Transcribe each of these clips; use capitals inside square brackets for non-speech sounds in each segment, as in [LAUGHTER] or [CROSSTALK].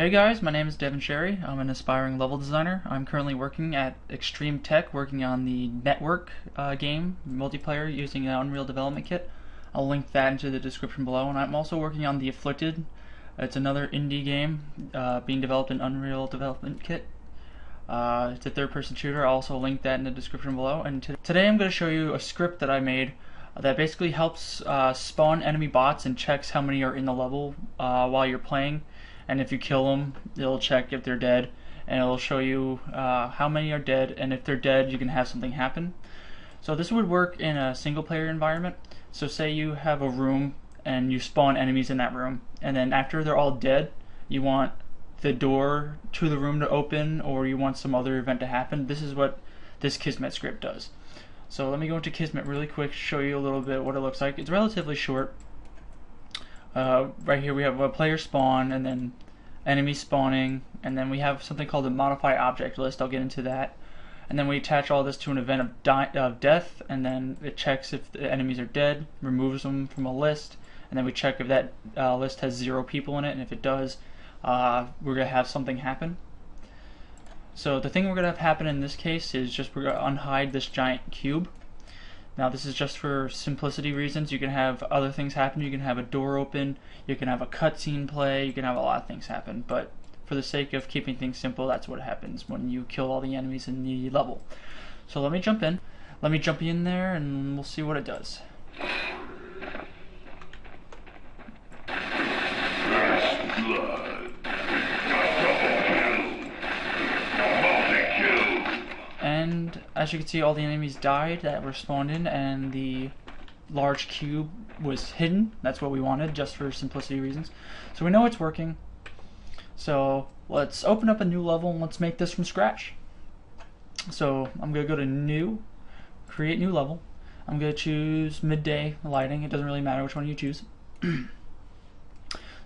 Hey guys, my name is Devin Sherry. I'm an aspiring level designer. I'm currently working at Extreme Tech, working on the network uh, game multiplayer using an Unreal Development Kit. I'll link that into the description below. And I'm also working on The Afflicted. It's another indie game uh, being developed in Unreal Development Kit. Uh, it's a third-person shooter. I'll also link that in the description below. And today I'm going to show you a script that I made that basically helps uh, spawn enemy bots and checks how many are in the level uh, while you're playing and if you kill them it'll check if they're dead and it'll show you uh, how many are dead and if they're dead you can have something happen. So this would work in a single player environment. So say you have a room and you spawn enemies in that room and then after they're all dead you want the door to the room to open or you want some other event to happen. This is what this Kismet script does. So let me go into Kismet really quick show you a little bit what it looks like. It's relatively short. Uh, right here we have a player spawn and then enemy spawning and then we have something called a modify object list. I'll get into that. And then we attach all this to an event of, of death and then it checks if the enemies are dead removes them from a list and then we check if that uh, list has zero people in it and if it does uh, we're gonna have something happen. So the thing we're gonna have happen in this case is just we're gonna unhide this giant cube now this is just for simplicity reasons. You can have other things happen. You can have a door open. You can have a cutscene play. You can have a lot of things happen. But for the sake of keeping things simple, that's what happens when you kill all the enemies in the level. So let me jump in. Let me jump in there and we'll see what it does. As you can see all the enemies died that were spawned in and the large cube was hidden. That's what we wanted just for simplicity reasons. So we know it's working. So let's open up a new level and let's make this from scratch. So I'm gonna go to new create new level. I'm gonna choose midday lighting. It doesn't really matter which one you choose. [CLEARS THROAT]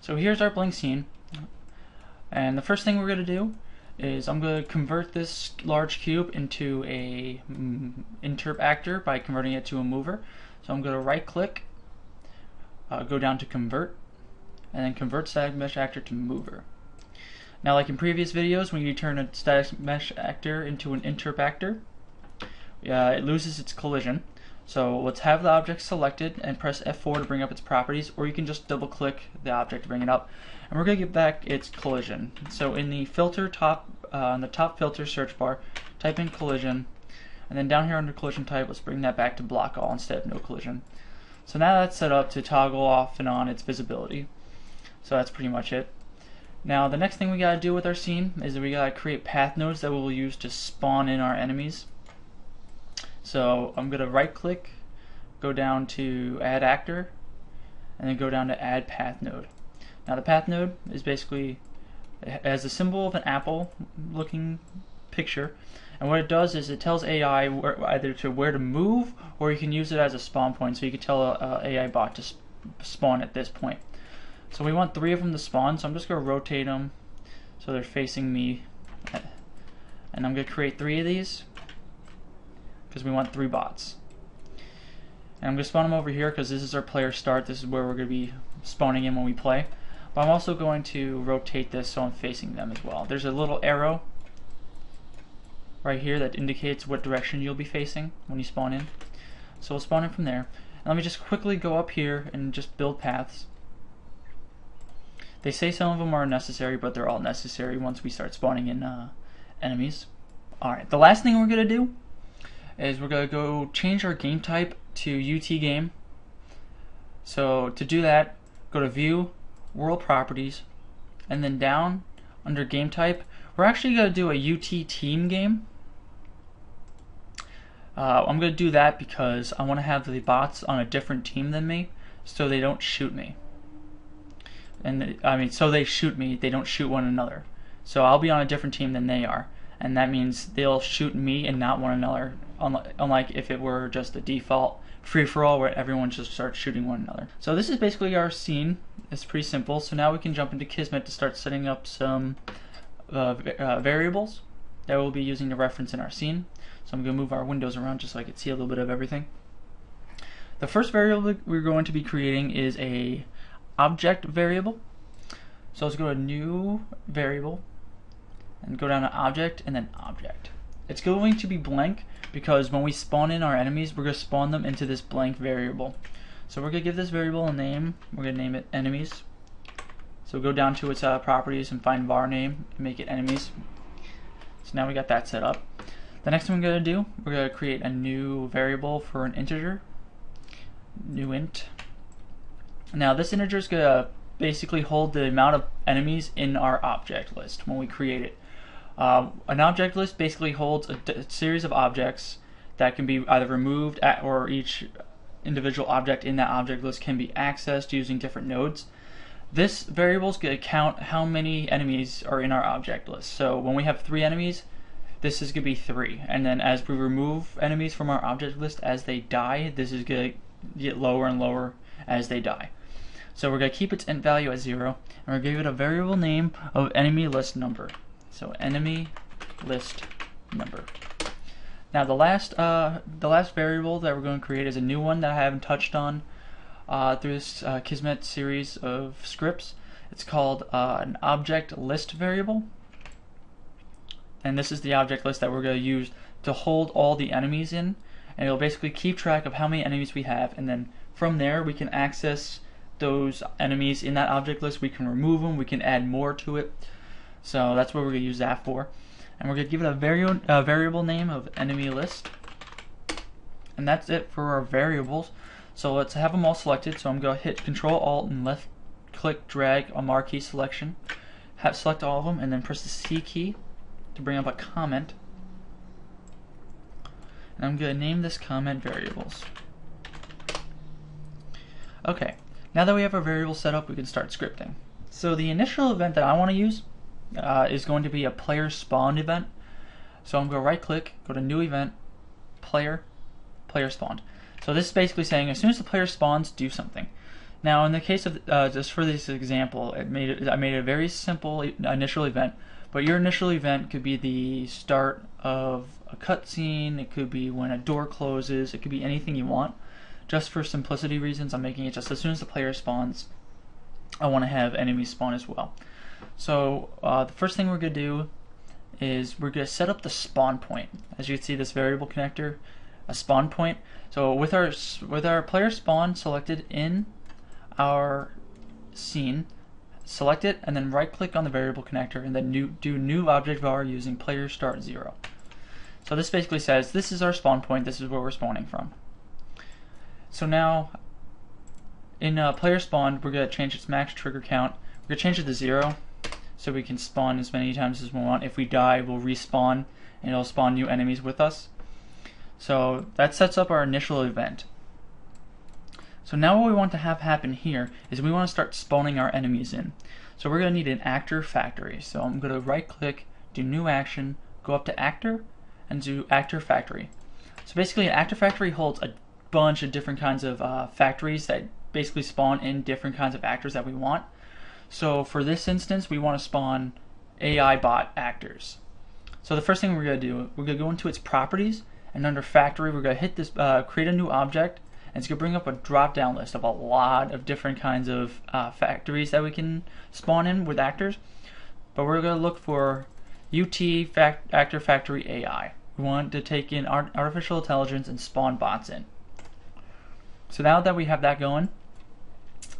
So here's our blank scene. And the first thing we're gonna do is I'm going to convert this large cube into a mm, interp actor by converting it to a mover. So I'm going to right click, uh, go down to convert, and then convert static mesh actor to mover. Now like in previous videos, when you turn a static mesh actor into an interp actor, uh, it loses its collision. So let's have the object selected and press F4 to bring up its properties, or you can just double click the object to bring it up. And we're going to get back its collision. So in the filter top, uh, on the top filter search bar, type in collision, and then down here under collision type, let's bring that back to block all instead of no collision. So now that's set up to toggle off and on its visibility. So that's pretty much it. Now the next thing we gotta do with our scene is that we gotta create path nodes that we'll use to spawn in our enemies. So I'm going to right click, go down to add actor, and then go down to add path node. Now the path node is basically has a symbol of an apple looking picture and what it does is it tells AI where, either to where to move or you can use it as a spawn point so you can tell a, a AI bot to sp spawn at this point. So we want three of them to spawn so I'm just going to rotate them so they're facing me and I'm going to create three of these because we want three bots. And I'm going to spawn them over here because this is our player start. This is where we're going to be spawning in when we play. But I'm also going to rotate this so I'm facing them as well. There's a little arrow right here that indicates what direction you'll be facing when you spawn in. So we'll spawn in from there. And let me just quickly go up here and just build paths. They say some of them are necessary, but they're all necessary once we start spawning in uh, enemies. Alright, the last thing we're going to do is we're going to go change our game type to UT game. So to do that, go to View, World Properties, and then down under Game Type, we're actually going to do a UT team game. Uh, I'm going to do that because I want to have the bots on a different team than me so they don't shoot me. And I mean, so they shoot me, they don't shoot one another. So I'll be on a different team than they are. And that means they'll shoot me and not one another unlike if it were just a default free-for-all where everyone just starts shooting one another. So this is basically our scene. It's pretty simple. So now we can jump into Kismet to start setting up some uh, uh, variables that we'll be using to reference in our scene. So I'm going to move our windows around just so I can see a little bit of everything. The first variable we're going to be creating is a object variable. So let's go to new variable and go down to object and then object. It's going to be blank because when we spawn in our enemies, we're going to spawn them into this blank variable. So we're going to give this variable a name. We're going to name it enemies. So go down to its uh, properties and find var name and make it enemies. So now we got that set up. The next thing we're going to do, we're going to create a new variable for an integer. New int. Now this integer is going to basically hold the amount of enemies in our object list when we create it. Uh, an object list basically holds a, series of objects that can be either removed or each individual object in that object list can be accessed using different nodes. This variable is going to count how many enemies are in our object list. So when we have three enemies, this is going to be three. And then as we remove enemies from our object list as they die, this is going to get lower and lower as they die. So we're going to keep its int value at 0, and we're going to give it a variable name of enemy list number. So enemy list number. Now the last uh, the last variable that we're going to create is a new one that I haven't touched on uh, through this uh, Kismet series of scripts. It's called uh, an object list variable. And this is the object list that we're going to use to hold all the enemies in. And it'll basically keep track of how many enemies we have. And then from there we can access those enemies in that object list. We can remove them. We can add more to it. So that's what we're going to use that for. And we're going to give it a vari uh, variable name of enemy list. And that's it for our variables. So let's have them all selected. So I'm going to hit Control Alt and left click drag a marquee selection. Have select all of them and then press the C key to bring up a comment. And I'm going to name this comment variables. Okay, now that we have our variable set up, we can start scripting. So the initial event that I want to use uh, is going to be a player spawned event. So I'm going to right click, go to new event, player, player spawned. So this is basically saying as soon as the player spawns, do something. Now in the case of, uh, just for this example, it made it, I made a very simple initial event, but your initial event could be the start of a cutscene, it could be when a door closes, it could be anything you want. Just for simplicity reasons, I'm making it just as soon as the player spawns, I want to have enemies spawn as well. So uh, the first thing we're going to do is we're going to set up the spawn point. As you can see, this variable connector, a spawn point. So with our with our player spawn selected in our scene, select it and then right click on the variable connector and then new, do new object var using player start zero. So this basically says this is our spawn point, this is where we're spawning from. So now in uh, player spawn, we're going to change its max trigger count. We're going to change it to zero so we can spawn as many times as we want. If we die, we'll respawn and it'll spawn new enemies with us. So that sets up our initial event. So now what we want to have happen here is we want to start spawning our enemies in. So we're going to need an actor factory. So I'm going to right click, do new action, go up to actor, and do actor factory. So basically an actor factory holds a bunch of different kinds of uh, factories that basically spawn in different kinds of actors that we want. So for this instance, we want to spawn AI bot actors. So the first thing we're going to do, we're going to go into its properties, and under factory, we're going to hit this, uh, create a new object, and it's going to bring up a drop-down list of a lot of different kinds of uh, factories that we can spawn in with actors. But we're going to look for UT fact Actor Factory AI. We want to take in art artificial intelligence and spawn bots in. So now that we have that going,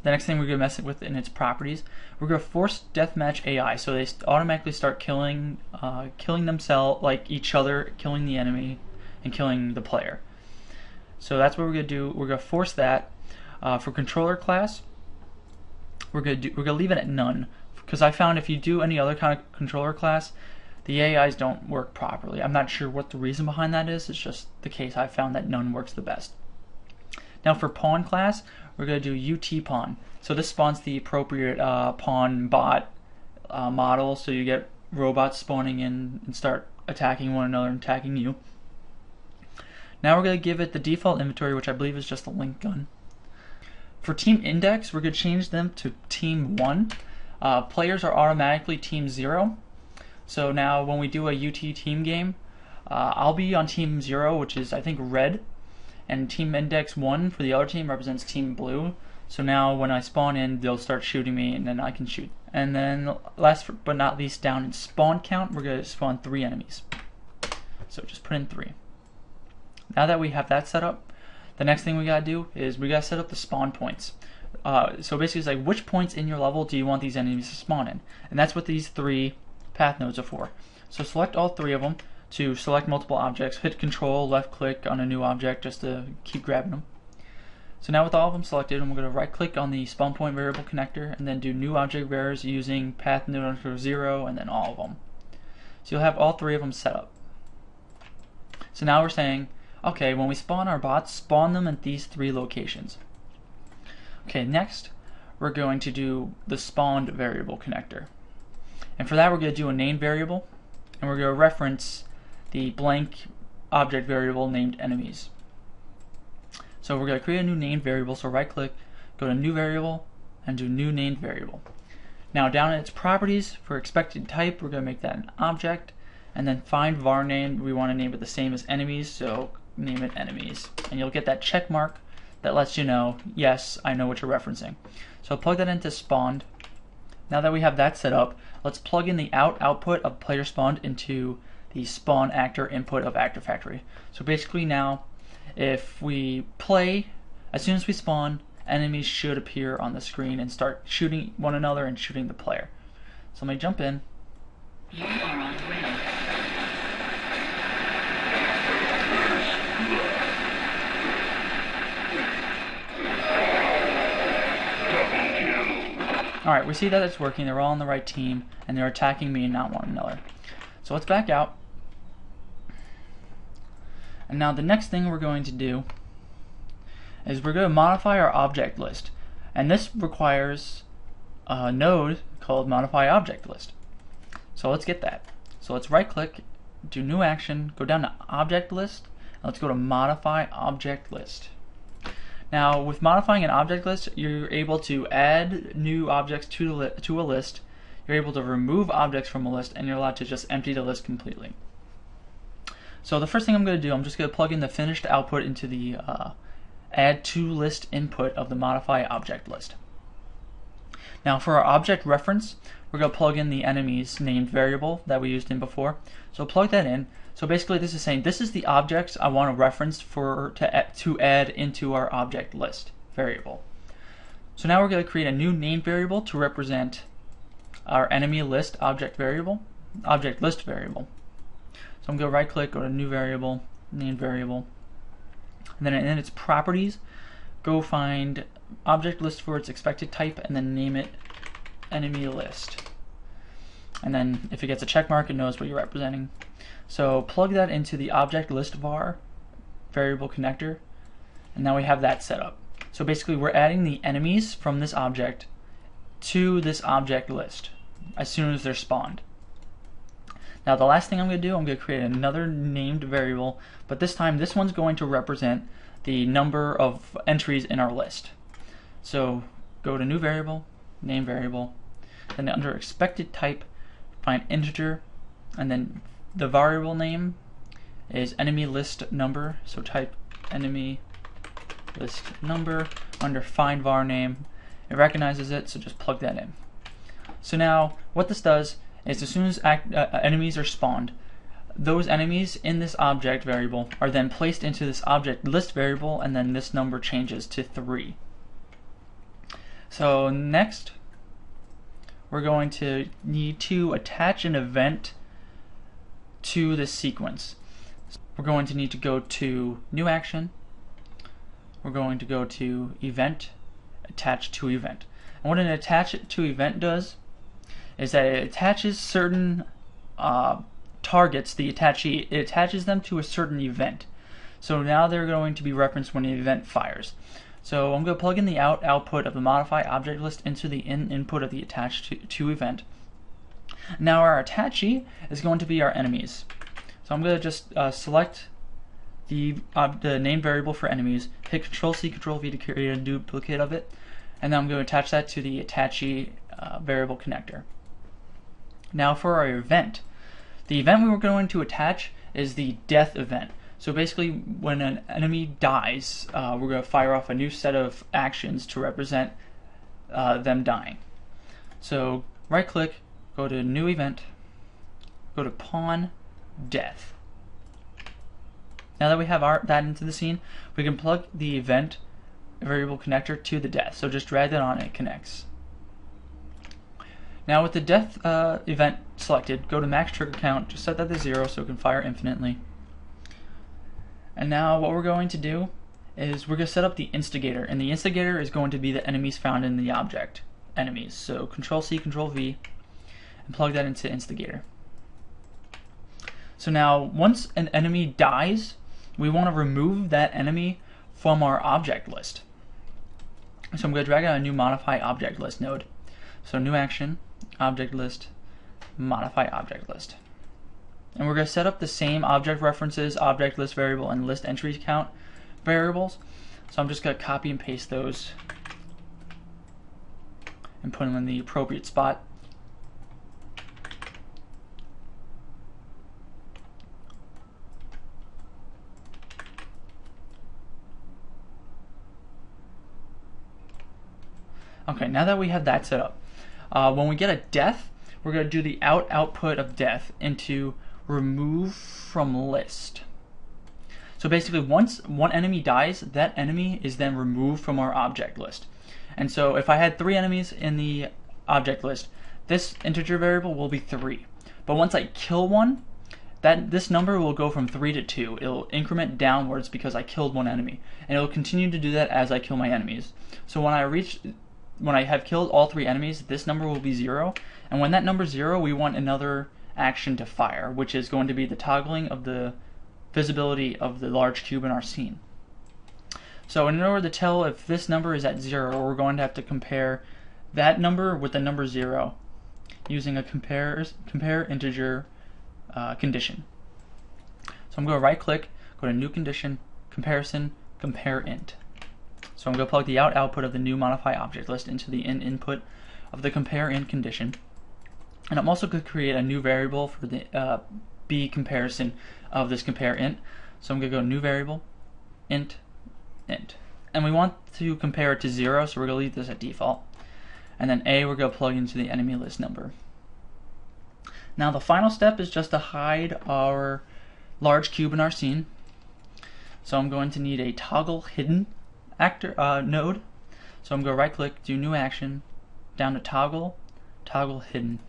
the next thing we're going to mess with in its properties, we're going to force deathmatch AI, so they automatically start killing, uh, killing themselves, like each other, killing the enemy, and killing the player. So that's what we're going to do. We're going to force that. Uh, for controller class, we're going to do, we're going to leave it at none because I found if you do any other kind of controller class, the AIs don't work properly. I'm not sure what the reason behind that is. It's just the case I found that none works the best. Now for pawn class, we're going to do UT pawn. So this spawns the appropriate uh, pawn bot uh, model, so you get robots spawning in and start attacking one another and attacking you. Now we're going to give it the default inventory, which I believe is just a link gun. For team index, we're going to change them to team 1. Uh, players are automatically team 0. So now when we do a UT team game, uh, I'll be on team 0, which is I think red, and team index 1 for the other team represents team blue. So now when I spawn in, they'll start shooting me and then I can shoot And then last but not least, down in spawn count, we're going to spawn three enemies. So just put in three. Now that we have that set up, the next thing we gotta do is we gotta set up the spawn points. Uh, so basically it's like which points in your level do you want these enemies to spawn in? And that's what these three path nodes are for. So select all three of them to select multiple objects, hit control, left click on a new object just to keep grabbing them. So now with all of them selected, I'm going to right click on the spawn point variable connector and then do new object var's using path node underscore zero and then all of them. So you'll have all three of them set up. So now we're saying, okay, when we spawn our bots, spawn them at these three locations. Okay, next we're going to do the spawned variable connector. And for that we're going to do a name variable and we're going to reference the blank object variable named enemies. So we're going to create a new named variable, so right click, go to new variable, and do new named variable. Now down in its properties, for expected type, we're going to make that an object, and then find var name, we want to name it the same as enemies, so name it enemies. And you'll get that check mark that lets you know, yes, I know what you're referencing. So plug that into spawned. Now that we have that set up, let's plug in the out output of player spawned into the spawn actor input of Actor Factory. So basically now, if we play, as soon as we spawn, enemies should appear on the screen and start shooting one another and shooting the player. So let me jump in. You are on Alright, we see that it's working, they're all on the right team, and they're attacking me and not one another. So let's back out. And now the next thing we're going to do is we're going to modify our object list. And this requires a node called modify object list. So let's get that. So let's right click, do new action, go down to object list, and let's go to modify object list. Now, with modifying an object list, you're able to add new objects to, to a list, you're able to remove objects from a list, and you're allowed to just empty the list completely. So the first thing I'm going to do, I'm just going to plug in the finished output into the uh, add to list input of the modify object list. Now for our object reference, we're going to plug in the enemy's named variable that we used in before. So plug that in. So basically this is saying this is the objects I want to reference for to, to add into our object list variable. So now we're going to create a new name variable to represent our enemy list object variable, object list variable. So I'm going to right click, go to new variable, name variable, and then in its properties, go find object list for its expected type and then name it enemy list. And then if it gets a check mark, it knows what you're representing. So plug that into the object list var variable connector, and now we have that set up. So basically we're adding the enemies from this object to this object list as soon as they're spawned. Now the last thing I'm going to do, I'm going to create another named variable, but this time this one's going to represent the number of entries in our list. So go to new variable, name variable, then under expected type, find integer, and then the variable name is enemy list number. So type enemy list number under find var name. It recognizes it, so just plug that in. So now what this does is as soon as act, uh, enemies are spawned, those enemies in this object variable are then placed into this object list variable and then this number changes to 3. So next we're going to need to attach an event to this sequence. We're going to need to go to new action. We're going to go to event, attach to event. And what an attach to event does is that it attaches certain uh, targets, the attachee, it attaches them to a certain event. So now they're going to be referenced when the event fires. So I'm going to plug in the out output of the modify object list into the in input of the attached to, to event. Now our attachee is going to be our enemies. So I'm going to just uh, select the, uh, the name variable for enemies, hit Control C, Control V to create a duplicate of it, and then I'm going to attach that to the attachee uh, variable connector. Now for our event, the event we were going to attach is the death event. So basically, when an enemy dies, uh, we're going to fire off a new set of actions to represent uh, them dying. So right click, go to new event, go to pawn death. Now that we have our, that into the scene, we can plug the event variable connector to the death. So just drag that on it connects. Now with the death uh, event selected, go to max trigger count, just set that to zero so it can fire infinitely. And now what we're going to do is we're going to set up the instigator, and the instigator is going to be the enemies found in the object enemies. So Control C, Control V, and plug that into instigator. So now once an enemy dies, we want to remove that enemy from our object list. So I'm going to drag out a new modify object list node. So new action, object list, modify object list. And we're going to set up the same object references, object list variable, and list entry count variables. So I'm just going to copy and paste those and put them in the appropriate spot. Okay, now that we have that set up, uh, when we get a death, we're going to do the out output of death into remove from list. So basically, once one enemy dies, that enemy is then removed from our object list. And so if I had three enemies in the object list, this integer variable will be three. But once I kill one, that this number will go from 3 to 2. It'll increment downwards because I killed one enemy. And it'll continue to do that as I kill my enemies. So when I reach when I have killed all three enemies, this number will be 0. And when that number is 0, we want another action to fire, which is going to be the toggling of the visibility of the large cube in our scene. So in order to tell if this number is at 0, we're going to have to compare that number with the number 0 using a compare, compare integer uh, condition. So I'm going to right click, go to new condition, comparison, compare int. So I'm going to plug the out output of the new modify object list into the in input of the compare int condition. And I'm also going to create a new variable for the uh, b comparison of this compare int. So I'm going to go new variable, int, int. And we want to compare it to 0, so we're going to leave this at default. And then a, we're going to plug into the enemy list number. Now the final step is just to hide our large cube in our scene. So I'm going to need a toggle hidden actor uh, node. So I'm going to right click, do new action, down to toggle, toggle hidden.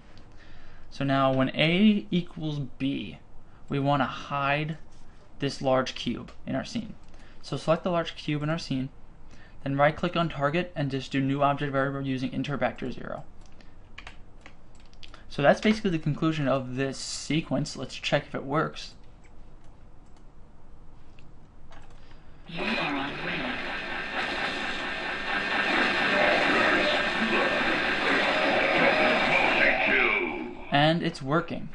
So now when A equals B, we want to hide this large cube in our scene. So select the large cube in our scene, then right click on target and just do new object variable using interp actor 0. So that's basically the conclusion of this sequence. Let's check if it works. And it's working.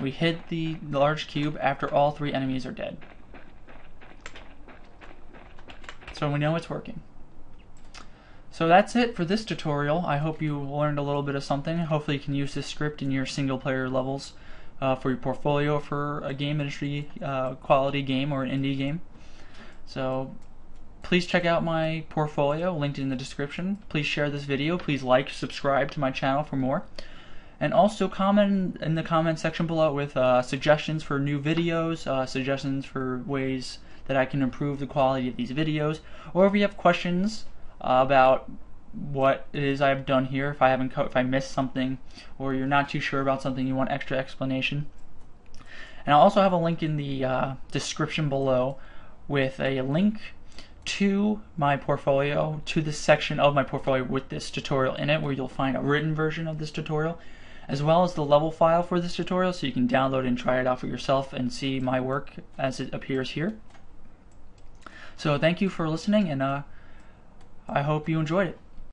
We hit the large cube after all three enemies are dead. So we know it's working. So that's it for this tutorial. I hope you learned a little bit of something. Hopefully you can use this script in your single player levels uh, for your portfolio for a game industry uh, quality game or an indie game. So please check out my portfolio linked in the description. Please share this video. Please like, subscribe to my channel for more. And also comment in the comment section below with uh, suggestions for new videos, uh, suggestions for ways that I can improve the quality of these videos, or if you have questions uh, about what it is I've done here, if I haven't if I missed something, or you're not too sure about something, you want extra explanation. And I'll also have a link in the uh, description below with a link to my portfolio, to the section of my portfolio with this tutorial in it, where you'll find a written version of this tutorial as well as the level file for this tutorial so you can download and try it out for yourself and see my work as it appears here. So thank you for listening and uh, I hope you enjoyed it.